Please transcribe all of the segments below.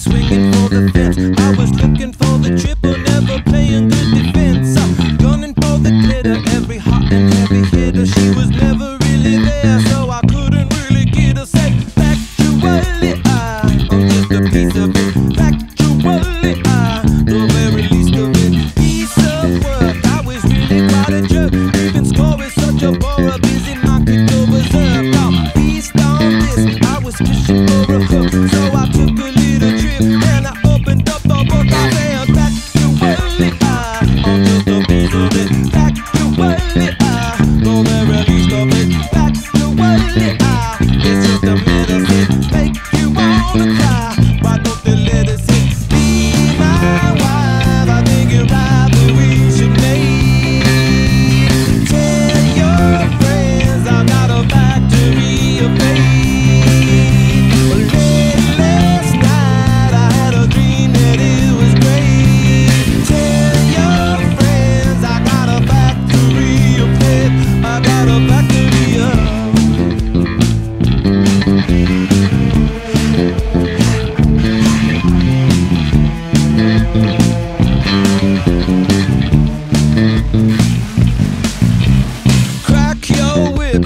swinging for the fence. I was looking for the triple, never playing good defense. I'm gunning for the glitter, every hot and heavy hitter. She was never really there, so I couldn't really get a say. Factually, I'm just a piece of it. Factually, I, the very least of it. Piece of work, I was really quite a jerk. Even score is such a bore, a busy market overserved. go. I'm beast on this, I was fishing.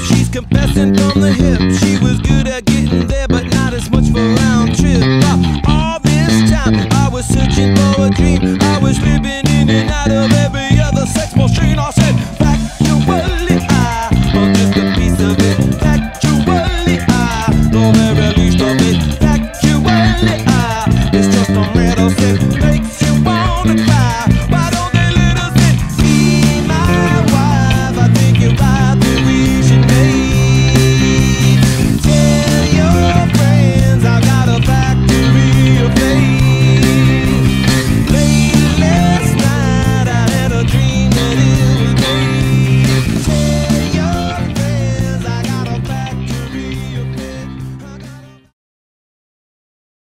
She's confessing from the hip. She was good at getting there, but not as much for round trip. Uh, all this time, I was searching for a dream. I was living in and out of every other sex machine. I said.